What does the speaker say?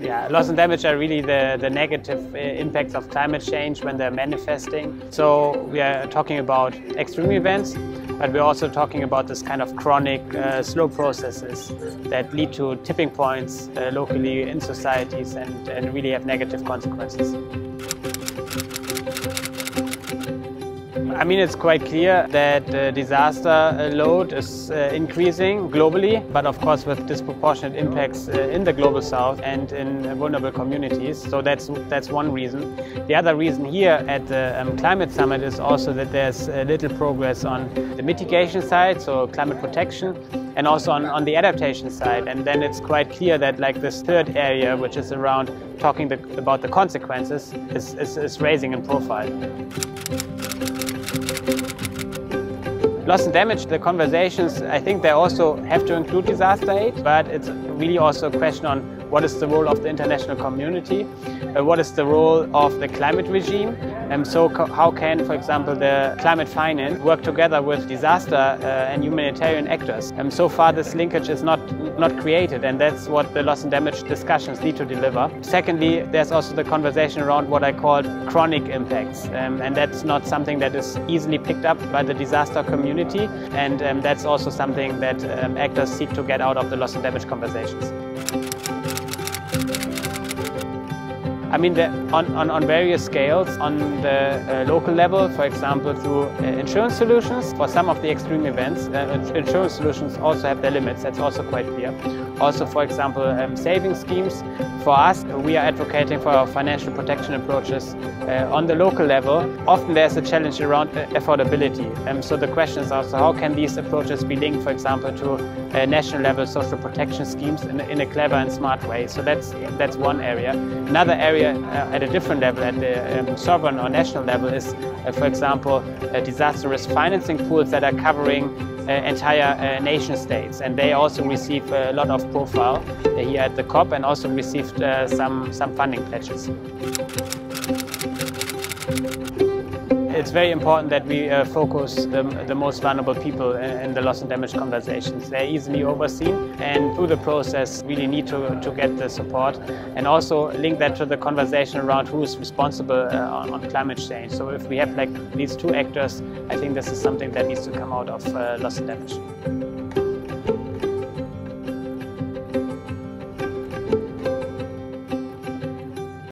Yeah, loss and damage are really the, the negative uh, impacts of climate change when they're manifesting. So we are talking about extreme events, but we're also talking about this kind of chronic uh, slow processes that lead to tipping points uh, locally in societies and, and really have negative consequences. I mean, it's quite clear that the disaster load is uh, increasing globally, but of course with disproportionate impacts uh, in the global south and in vulnerable communities. So that's that's one reason. The other reason here at the um, climate summit is also that there's little progress on the mitigation side, so climate protection, and also on, on the adaptation side. And then it's quite clear that like this third area, which is around talking the, about the consequences, is, is, is raising in profile. Loss and damage, the conversations, I think they also have to include disaster aid, but it's really also a question on what is the role of the international community, uh, what is the role of the climate regime, and so how can, for example, the climate finance work together with disaster uh, and humanitarian actors. And so far this linkage is not, not created and that's what the loss and damage discussions need to deliver. Secondly, there's also the conversation around what I call chronic impacts um, and that's not something that is easily picked up by the disaster community and um, that's also something that um, actors seek to get out of the loss and damage conversations. I mean, the, on, on, on, various scales, on the uh, local level, for example, through uh, insurance solutions. For some of the extreme events, uh, insurance solutions also have their limits, that's also quite clear. Also, for example, um, saving schemes. For us, we are advocating for financial protection approaches uh, on the local level. Often there's a challenge around uh, affordability. Um, so the question is also how can these approaches be linked, for example, to uh, national level social protection schemes in, in, a clever and smart way. So that's, that's one area. Another area uh, at a different level, at the um, sovereign or national level, is, uh, for example, disaster risk financing pools that are covering uh, entire uh, nation states. And they also receive a lot of profile here at the COP and also received uh, some, some funding pledges it's very important that we uh, focus the, the, most vulnerable people in, in, the loss and damage conversations. They're easily overseen and through the process really need to, to get the support and also link that to the conversation around who is responsible uh, on, on, climate change. So if we have like these two actors, I think this is something that needs to come out of uh, loss and damage.